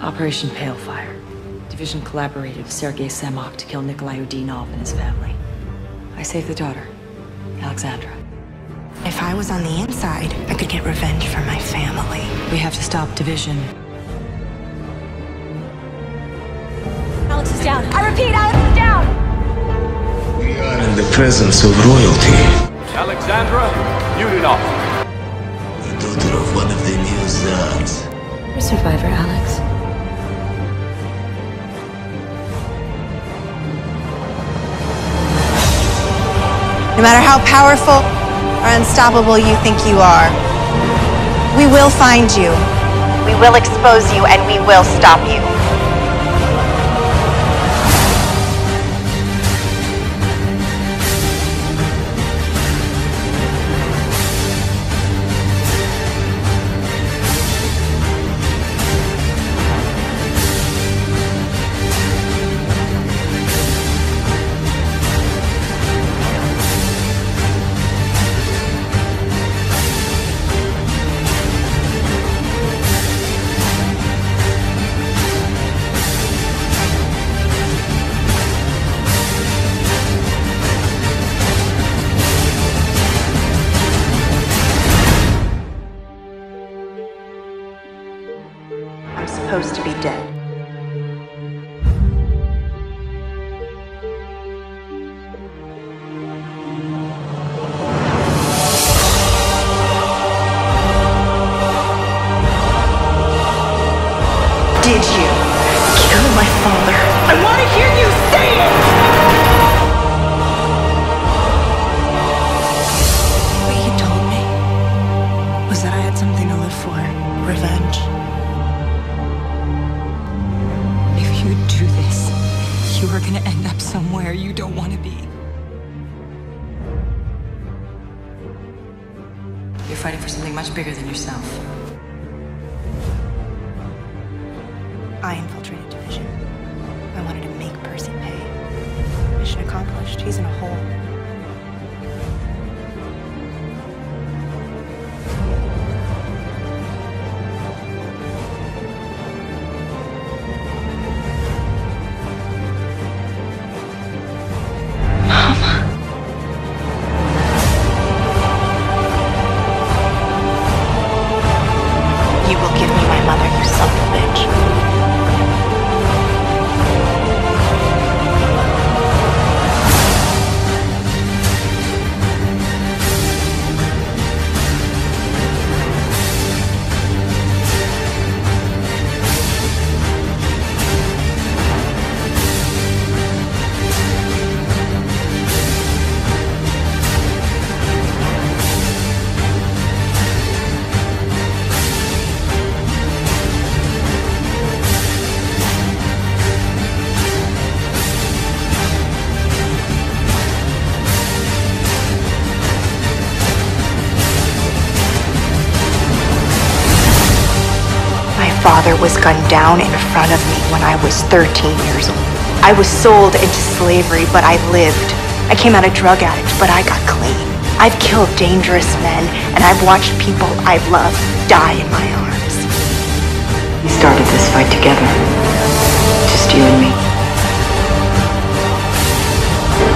Operation Palefire. Division collaborated with Sergei Semak to kill Nikolai Udinov and his family. I saved the daughter, Alexandra. If I was on the inside, I could get revenge for my family. We have to stop Division. Alex is down. I repeat, Alex is down! We are in the presence of royalty. Alexandra Udinov. The daughter of one of the new Tsars. You're a survivor, Alex. No matter how powerful or unstoppable you think you are, we will find you. We will expose you and we will stop you. Supposed to be dead. Did you kill my father? I want to hear you say it! What you told me was that I had something to live for. Revenge. You are gonna end up somewhere you don't want to be. You're fighting for something much bigger than yourself. I infiltrated Division. I wanted to make Percy pay. Mission accomplished. He's in a hole. Son father was gunned down in front of me when I was 13 years old. I was sold into slavery, but I lived. I came out a drug addict, but I got clean. I've killed dangerous men, and I've watched people I've loved die in my arms. We started this fight together. Just you and me.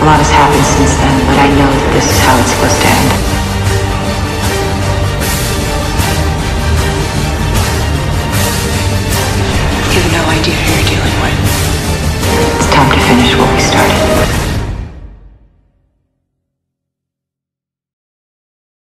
A lot has happened since then, but I know that this is how it's supposed to end. cómplice